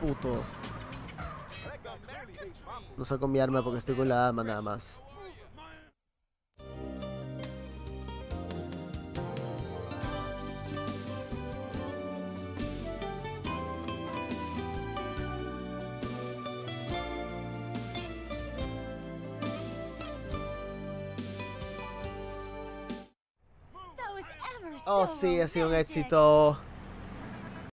puto. No saco mi arma porque estoy con la dama nada más. Oh, sí, ha sido un éxito.